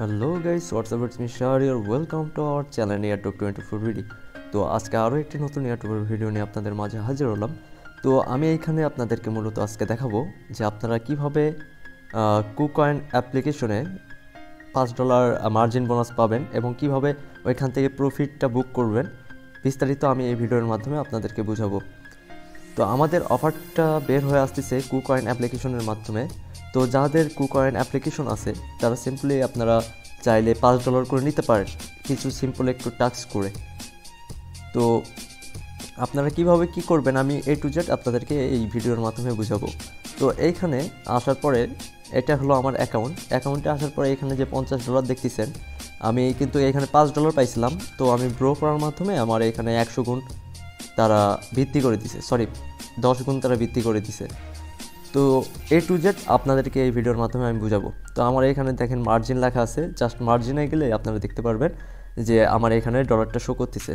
Hello guys what's up it's me you're welcome to our channel ইয়ারটুক twenty four ভিডি তো আজকে আরও একটি নতুন ইয়ারটুকের ভিডিও নিয়ে আপনাদের মাঝে হাজির হলাম। তো আমি এইখানে আপনাদেরকে মূলত আজকে দেখাবো যে আপনারা কীভাবে কুকয়েন অ্যাপ্লিকেশনে পাঁচ ডলার মার্জিন বোনাস পাবেন এবং কীভাবে ওইখান থেকে প্রফিটটা বুক করবেন। বিস্তারিত আমি এই ভিডিওর মাধ্যমে আপনাদেরকে বুঝাবো। তো আমাদের অফারটা বের হয়ে আসতেছে কুকয়েন অ্যাপ্লিকেশনের মাধ্যমে। তো যাদের কুকয়েন অ্যাপ্লিকেশন আছে, তারা সিম্পলি আপনারা চাইলে পাঁচ ডলার করে নিতে পারেন। কিছু সিম্পল একটু টাক্স করে। তো আপনারা কীভাবে কি করবেন, আমি এ টু জেড আপনাদেরকে এই ভিডিওর মাধ্যমে বুঝাবো। তো এইখানে আসার পরে এটা হলো আমার অ্যাকাউন্ট অ্যাকাউন্টে আসার পরে এখানে যে পঞ্চাশ ডলার দেখতেছেন, আমি কিন্তু এখানে পাঁচ ডলার পাইছিলাম। তো আমি ব্রো করার মাধ্যমে আমার এখানে একশো গুণ তারা ভিত্তি করে দিছে। সরি দশ গুণ তারা বৃদ্ধি করে দিছে। তো এ টু জেড আপনাদেরকে এই ভিডিওর মাধ্যমে আমি বুঝাবো। তো আমার এখানে দেখেন মার্জিন লেখা আছে। জাস্ট মার্জিনে গেলে আপনারা দেখতে পারবেন যে আমার এখানে ডলারটা শো করতেছে।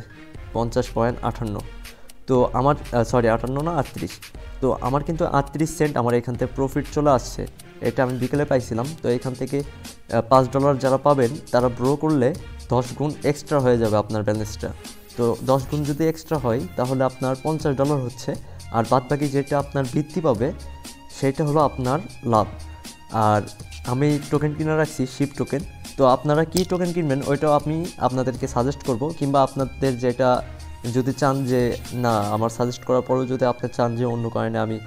পঞ্চাশ পয়েন্ট আটান্ন। তো আমার সরি আটান্ন না, আটত্রিশ। তো আমার কিন্তু আটত্রিশ সেন্ট আমার এখান থেকে প্রফিট চলে আসছে। এটা আমি বিকেলে পাইছিলাম। তো এখান থেকে পাঁচ ডলার যারা পাবেন, তারা ব্রো করলে দশ গুণ এক্সট্রা হয়ে যাবে আপনার ব্যালেন্সটা তো দশ গুণ যদি এক্সট্রা হয়, তাহলে আপনার পঞ্চাশ ডলার হচ্ছে। আর বাদ বাকি যেটা আপনার বৃদ্ধি পাবে, সেটা হলো আপনার লাভ। আর আমি টোকেন কিনে রাখছি শিপ টোকেন তো আপনারা কি টোকেন কিনবেন, ওইটাও আমি আপনাদেরকে সাজেস্ট করব। কিংবা আপনাদের যেটা যদি চান যে, না, আমার সাজেস্ট করার পরেও যদি আপনি চান যে, অন্য কারণে আমি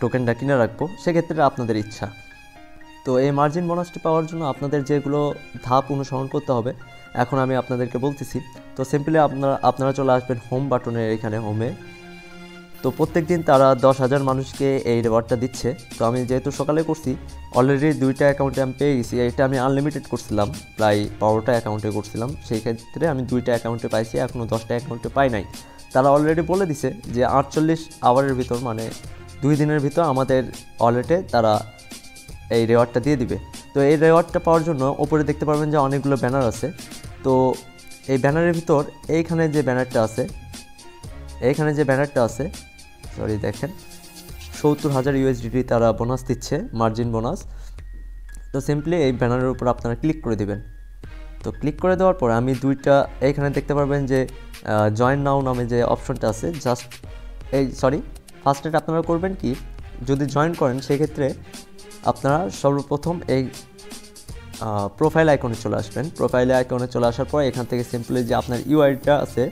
টোকেনটা কিনে রাখব, সেক্ষেত্রে আপনাদের ইচ্ছা। তো এই মার্জিন বোনাসটি পাওয়ার জন্য আপনাদের যেগুলো ধাপ অনুসরণ করতে হবে এখন আমি আপনাদেরকে বলতেছি, তো সিম্পলি আপনারা আপনারা চলে আসবেন হোম বাটনের এখানে হোমে তো প্রত্যেক দিন তারা দশ হাজার মানুষকে এই রেওয়ার্ডটা দিচ্ছে। তো আমি যেহেতু সকালে করছি অলরেডি দুইটা অ্যাকাউন্টে আমি পেয়ে গেছি এটা আমি আনলিমিটেড করছিলাম, প্রায় বারোটা অ্যাকাউন্টে করছিলাম। সেই ক্ষেত্রে আমি দুইটা অ্যাকাউন্টে পাইছি এখনও দশটা অ্যাকাউন্টে পাই নাই। তারা অলরেডি বলে দিছে যে আটচল্লিশ আওয়ারের ভিতর মানে দুই দিনের ভিতর আমাদের ওয়ালেটে তারা এই রেওয়ার্ডটা দিয়ে দিবে। তো এই রেওয়ার্ডটা পাওয়ার জন্য ওপরে দেখতে পারবেন যে অনেকগুলো ব্যানার আছে। তো এই ব্যানারের ভিতর এইখানে যে ব্যানারটা আছে, এইখানে যে ব্যানারটা আছে সরি দেখেন, সত্তর হাজার ইউএসডিটি তারা বোনাস দিচ্ছে মার্জিন বোনাস তো সিম্পলি এই ব্যানারের উপর আপনারা ক্লিক করে দিবেন। তো ক্লিক করে দেওয়ার পরে আমি দুইটা, এইখানে দেখতে পারবেন যে জয়েন নাও নামে যে অপশনটা আছে জাস্ট এই সরি ফার্স্ট এড আপনারা করবেন কি, যদি জয়েন করেন, সেক্ষেত্রে আপনারা সর্বপ্রথম এই প্রোফাইল আইকনে চলে আসবেন। প্রোফাইল আইকনে চলে আসার পর এখান থেকে সিম্পলি যে আপনার ইউআইডিটা আছে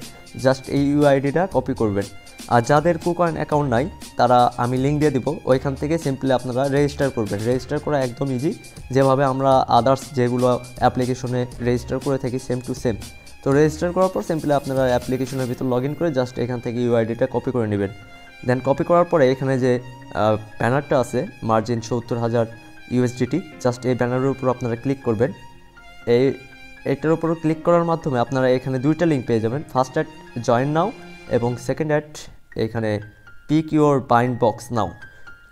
জাস্ট এই ইউআইডিটা কপি করবেন। আর যাদের কুকয়েন অ্যাকাউন্ট নাই, তারা আমি লিঙ্ক দিয়ে দিব। ওইখান থেকে সিম্পলি আপনারা রেজিস্টার করবেন। রেজিস্টার করা একদম ইজি যেভাবে আমরা আদার্স যেগুলো অ্যাপ্লিকেশনে রেজিস্টার করে থাকি সেম টু সেম তো রেজিস্টার করার পর সিম্পলি আপনারা অ্যাপ্লিকেশনের ভিতর লগ করে জাস্ট এখান থেকে ইউআইডিটা কপি করে নেবেন। দেন কপি করার পরে এখানে যে ব্যানারটা আছে মার্জিন সত্তর হাজার ইউএসডিটি জাস্ট এই ব্যানারের উপর আপনারা ক্লিক করবেন। এই, এটার উপর ক্লিক করার মাধ্যমে আপনারা এখানে দুইটা লিঙ্ক পেয়ে যাবেন। ফার্স্ট অ্যাট জয়েন নাও এবং সেকেন্ড অ্যাট এখানে pick your blind box now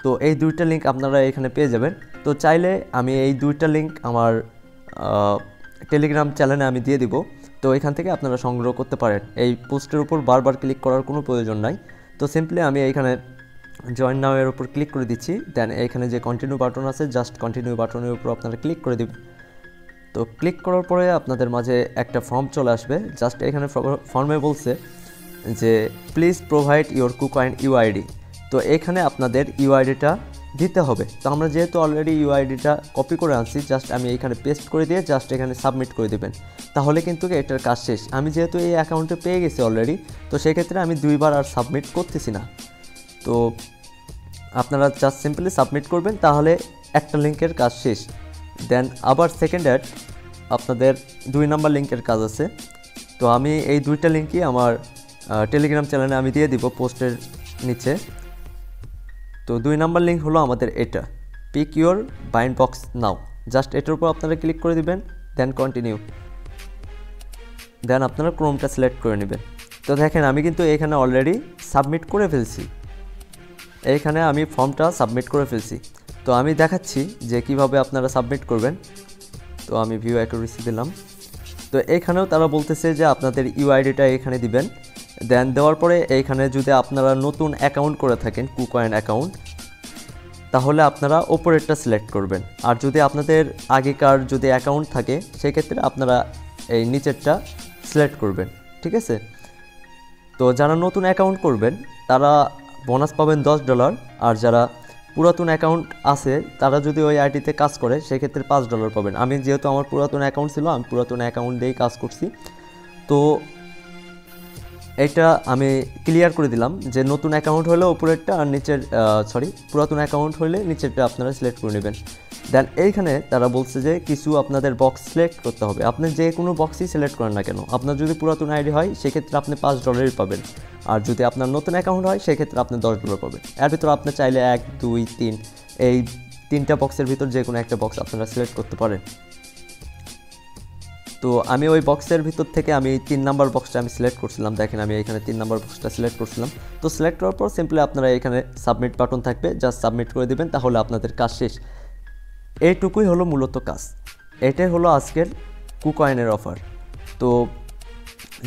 তো এই দুইটা লিঙ্ক আপনারা এখানে পেয়ে যাবেন। তো চাইলে আমি এই দুইটা লিঙ্ক আমার টেলিগ্রাম চ্যানেলে আমি দিয়ে দিব। তো এখান থেকে আপনারা সংগ্রহ করতে পারেন। এই পোস্টের উপর বারবার ক্লিক করার কোনো প্রয়োজন নাই। তো সিম্পলি আমি এইখানে জয়েন নাওয়ের উপর ক্লিক করে দিচ্ছি। দেন এখানে যে কন্টিনিউ বাটন আছে জাস্ট কন্টিনিউ বাটনের উপর আপনারা ক্লিক করে দিবেন। তো ক্লিক করার পরে আপনাদের মাঝে একটা ফর্ম চলে আসবে। জাস্ট এখানে ফর্মে বলছে যে please provide your KuCoin UID তো এখানে আপনাদের ইউআইডিটা দিতে হবে। তো আমরা যেহেতু অলরেডি ইউআইডিটা কপি করে আনছি জাস্ট আমি এখানে পেস্ট করে দিয়ে জাস্ট এখানে সাবমিট করে দেবেন। তাহলে কিন্তু এটার কাজ শেষ। আমি যেহেতু এই অ্যাকাউন্টে পেয়ে গেছি অলরেডি তো সেক্ষেত্রে আমি দুইবার আর সাবমিট করতেছি না। তো আপনারা জাস্ট সিম্পলি সাবমিট করবেন, তাহলে একটা লিঙ্কের কাজ শেষ। দেন আবার সেকেন্ড অ্যাড আপনাদের দুই নাম্বার লিঙ্কের কাজ আছে। তো আমি এই দুইটা লিঙ্কই আমার টেলিগ্রাম চ্যানেলে আমি দিয়ে দিব পোস্টের নিচে। তো দুই নাম্বার লিঙ্ক হলো আমাদের এটা। Pick your blind box now just এটার উপর আপনারা ক্লিক করে দিবেন দেন কন্টিনিউ দেন আপনারা ক্রোমটা সিলেক্ট করে নেবেন। তো দেখেন, আমি কিন্তু এখানে অলরেডি সাবমিট করে ফেলছি। এইখানে আমি ফর্মটা সাবমিট করে ফেলছি। তো আমি দেখাচ্ছি যে কীভাবে আপনারা সাবমিট করবেন। তো আমি ভিউ অ্যাকুরেসি দিলাম। তো এখানেও তারা বলতেছে যে আপনাদের ইউআইডিটা এখানে দিবেন। দেন দেওয়ার পরে এইখানে যদি আপনারা নতুন অ্যাকাউন্ট করে থাকেন কুকয়েন অ্যাকাউন্ট তাহলে আপনারা ওপরেরটা সিলেক্ট করবেন। আর যদি আপনাদের আগেকার যদি অ্যাকাউন্ট থাকে, সেক্ষেত্রে আপনারা এই নিচেরটা সিলেক্ট করবেন। ঠিক আছে? তো যারা নতুন অ্যাকাউন্ট করবেন, তারা বোনাস পাবেন দশ ডলার। আর যারা পুরাতন অ্যাকাউন্ট আছে, তারা যদি ওই আইডিতে কাজ করে, সেক্ষেত্রে পাঁচ ডলার পাবেন। আমি যেহেতু আমার পুরাতন অ্যাকাউন্ট ছিল, আমি পুরাতন অ্যাকাউন্ট দিয়েই কাজ করছি। তো এটা আমি ক্লিয়ার করে দিলাম যে নতুন অ্যাকাউন্ট হলে উপরেরটা আর নিচের সরি পুরাতন অ্যাকাউন্ট হলে নিচেরটা আপনারা সিলেক্ট করে নেবেন। দেন এইখানে তারা বলছে যে কিছু আপনাদের বক্স সিলেক্ট করতে হবে। আপনি যে কোনো বক্সই সিলেক্ট করেন না কেন। আপনার যদি পুরাতন আইডি হয়, সেক্ষেত্রে আপনি পাঁচ ডলারই পাবেন। আর যদি আপনার নতুন অ্যাকাউন্ট হয়, সেক্ষেত্রে আপনি দশ ডলার পাবেন। এর ভিতর আপনি চাইলে এক, দুই, তিন, এই তিনটা বক্সের ভিতর যে কোনো একটা বক্স আপনারা সিলেক্ট করতে পারেন। তো আমি ওই বক্সের ভিতর থেকে আমি তিন নাম্বার বক্সটা আমি সিলেক্ট করছিলাম। দেখেন আমি এখানে তিন নাম্বার বক্সটা সিলেক্ট করছিলাম। তো সিলেক্ট করার পর সিম্পলি আপনারা এখানে সাবমিট বাটন থাকবে। জাস্ট সাবমিট করে দেবেন, তাহলে আপনাদের কাজ শেষ। এইটুকুই হলো মূলত কাজ। এটাই হলো আজকের কুকয়েনের অফার তো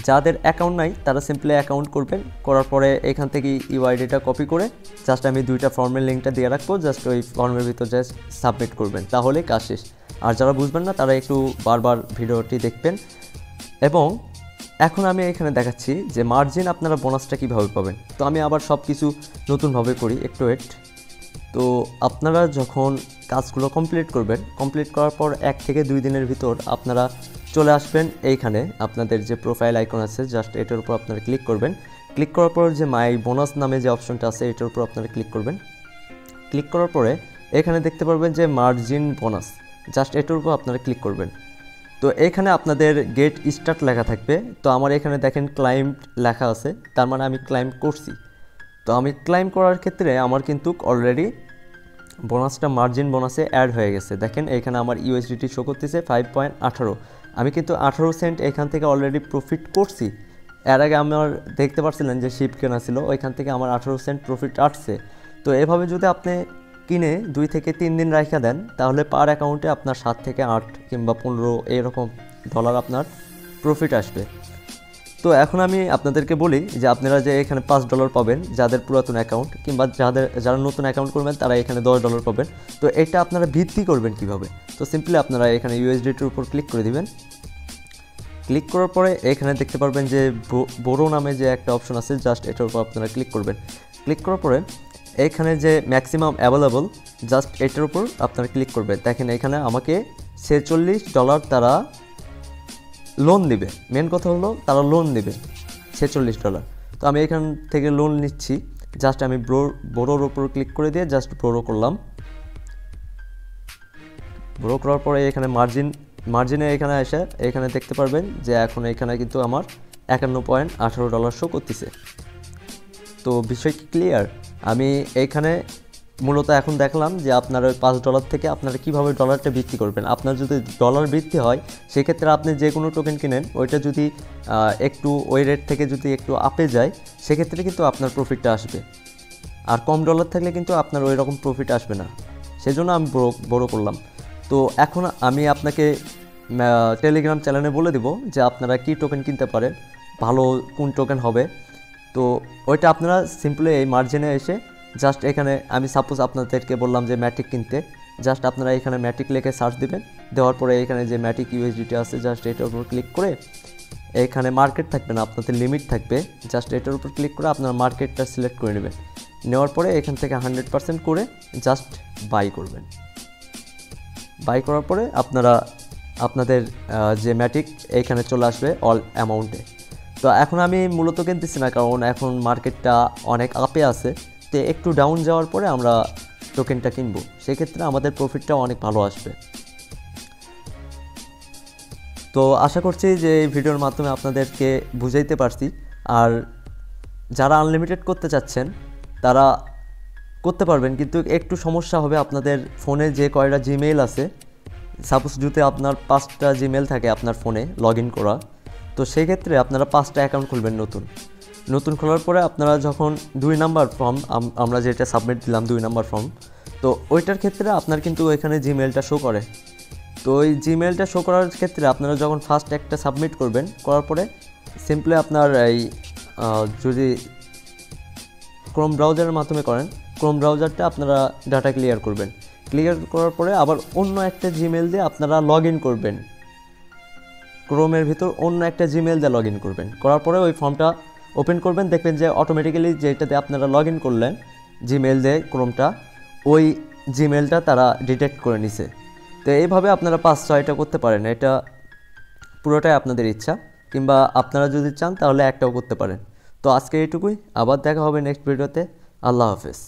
যাদের অ্যাকাউন্ট নাই, তারা সিম্পলি অ্যাকাউন্ট করবেন। করার পরে এখান থেকে ইউআইডিটা কপি করে জাস্ট আমি দুইটা ফর্মের লিঙ্কটা দিয়ে রাখব জাস্ট ওই ফর্মের ভিতর জাস্ট সাবমিট করবেন। তাহলে কাজ শেষ। আর যারা বুঝবেন না, তারা একটু বারবার ভিডিওটি দেখবেন। এবং এখন আমি এখানে দেখাচ্ছি যে মার্জিন আপনারা বোনাসটা কীভাবে পাবেন। তো আমি আবার সব কিছু নতুনভাবে করি, একটু ওয়েট তো আপনারা যখন কাজগুলো কমপ্লিট করবেন। কমপ্লিট করার পর এক থেকে দুই দিনের ভিতর আপনারা চলে আসবেন এইখানে। আপনাদের যে প্রোফাইল আইকন আছে জাস্ট এটার উপর আপনারা ক্লিক করবেন। ক্লিক করার পর যে মাই বোনাস নামে যে অপশনটা আছে, এটার উপর আপনারা ক্লিক করবেন। ক্লিক করার পরে এখানে দেখতে পারবেন যে মার্জিন বোনাস জাস্ট এটার উপর আপনারা ক্লিক করবেন। তো এখানে আপনাদের গেট স্টার্ট লেখা থাকবে। তো আমার এখানে দেখেন ক্লাইম লেখা আছে। তার মানে আমি ক্লাইম করছি। তো আমি ক্লাইম করার ক্ষেত্রে আমার কিন্তু অলরেডি বোনাসটা মার্জিন বোনাসে অ্যাড হয়ে গেছে। দেখেন, এখানে আমার ইউএসডিটি শো করতেছে ফাইভ পয়েন্ট আঠারো। আমি কিন্তু আঠারো সেন্ট এখান থেকে অলরেডি প্রফিট করছি। এর আগে আমার দেখতে পাচ্ছিলেন যে শিপ কেনা ছিল, ওইখান থেকে আমার আঠারো সেন্ট প্রফিট আসছে। তো এভাবে যদি আপনি কিনে দুই থেকে তিন দিন রাখা দেন, তাহলে পার অ্যাকাউন্টে আপনার সাত থেকে আট কিংবা পনেরো এরকম ডলার আপনার প্রফিট আসবে। তো এখন আমি আপনাদেরকে বলি যে আপনারা যে এখানে পাঁচ ডলার পাবেন যাদের পুরাতন অ্যাকাউন্ট কিংবা যাদের, যারা নতুন অ্যাকাউন্ট করবেন, তারা এখানে দশ ডলার পাবেন। তো এটা আপনারা ভিত্তি করবেন কীভাবে? তো সিম্পলি আপনারা এখানে ইউএসডিটির উপর ক্লিক করে দিবেন। ক্লিক করার পরে এখানে দেখতে পারবেন যে বড় নামে যে একটা অপশন আছে জাস্ট এটার উপর আপনারা ক্লিক করবেন। ক্লিক করার পরে এখানে যে ম্যাক্সিমাম অ্যাভেলেবল জাস্ট এটার উপর আপনারা ক্লিক করবেন। দেখেন এখানে আমাকে ছেচল্লিশ ডলার তারা লোন দিবে। মেন কথা হলো তারা লোন দিবে, ছেচল্লিশ ডলার তো আমি এখান থেকে লোন নিচ্ছি। জাস্ট আমি ব্রো বড়োর ওপর ক্লিক করে দিয়ে জাস্ট ব্রো করলাম। ব্রো করার পরে এখানে মার্জিন মার্জিনে এখানে এসে এখানে দেখতে পারবেন যে এখন এখানে কিন্তু আমার একান্ন পয়েন্ট আঠারো ডলার শো করতেছে। তো বিষয় ক্লিয়ার আমি এইখানে মূলত এখন দেখলাম যে আপনার ওই পাঁচ ডলার থেকে আপনারা কীভাবে ডলারটা বৃদ্ধি করবেন। আপনার যদি ডলার বৃদ্ধি হয়, সেক্ষেত্রে আপনি যে কোনো টোকেন কিনেন, ওইটা যদি একটু ওই রেট থেকে যদি একটু আপে যায়, সেক্ষেত্রে কিন্তু আপনার প্রফিটটা আসবে। আর কম ডলার থাকলে কিন্তু আপনার ওই রকম প্রফিট আসবে না। সেজন্য আমি বড় বড় করলাম। তো এখন আমি আপনাকে টেলিগ্রাম চ্যানেলে বলে দিব যে আপনারা কি টোকেন কিনতে পারেন, ভালো কোন টোকেন হবে। তো ওইটা আপনারা সিম্পলি এই মার্জিনে এসে জাস্ট এখানে আমি সাপোজ আপনাদেরকে বললাম যে ম্যাট্রিক কিনতে জাস্ট আপনারা এখানে ম্যাট্রিক লিখে সার্চ দিবেন, দেওয়ার পরে এখানে যে ম্যাট্রিক ইউএসডিটি আছে জাস্ট এটার উপর ক্লিক করে এখানে মার্কেট থাকবে না, আপনাদের লিমিট থাকবে জাস্ট এটার উপর ক্লিক করে আপনারা মার্কেটটা সিলেক্ট করে নেবেন। নেওয়ার পরে এখান থেকে হান্ড্রেড পার্সেন্ট করে জাস্ট বাই করবেন। বাই করার পরে আপনারা, আপনাদের যে ম্যাট্রিক এইখানে চলে আসবে অল অ্যামাউন্টে তো এখন আমি মূলত কিনতেছি না, কারণ এখন মার্কেটটা অনেক আপে আছে। তো একটু ডাউন যাওয়ার পরে আমরা টোকেনটা কিনবো। সেক্ষেত্রে আমাদের প্রফিটটা অনেক ভালো আসবে। তো আশা করছি যে এই ভিডিওর মাধ্যমে আপনাদেরকে বুঝাইতে পারছি। আর যারা আনলিমিটেড করতে চাচ্ছেন, তারা করতে পারবেন, কিন্তু একটু সমস্যা হবে আপনাদের ফোনে যে কয়টা জিমেইল আছে। সাপোজ যদি আপনার পাঁচটা জিমেল থাকে আপনার ফোনে লগ ইন করা, তো সেক্ষেত্রে আপনারা পাঁচটা অ্যাকাউন্ট খুলবেন নতুন। নতুন খোলার পরে আপনারা যখন দুই নাম্বার ফর্ম আমরা যেটা সাবমিট দিলাম দুই নাম্বার ফর্ম, তো ওইটার ক্ষেত্রে আপনার কিন্তু ওইখানে জিমেলটা শো করে। তো ওই জিমেলটা শো করার ক্ষেত্রে আপনারা যখন ফার্স্ট একটা সাবমিট করবেন, করার পরে সিম্পলি আপনার এই যদি ক্রোম ব্রাউজারের মাধ্যমে করেন ক্রোম ব্রাউজারটা আপনারা ডাটা ক্লিয়ার করবেন। ক্লিয়ার করার পরে আবার অন্য একটা জিমেল দিয়ে আপনারা লগ ইন করবেন ক্রোমের ভিতর অন্য একটা জিমেল দিয়ে লগ ইন করবেন। করার পরে ওই ফর্মটা ওপেন করবেন, দেখবেন যে অটোমেটিক্যালি যেটাতে আপনারা লগ ইন করলেন জিমেল দিয়ে ক্রোমটা ওই জিমেলটা তারা ডিটেক্ট করে নিছে। তো এইভাবে আপনারা পাঁচ ছয়টা করতে পারেন, এটা পুরোটাই আপনাদের ইচ্ছা। কিংবা আপনারা যদি চান তাহলে একটাও করতে পারেন। তো আজকে এটুকুই আবার দেখা হবে নেক্সট ভিডিওতে আল্লাহ হাফেজ।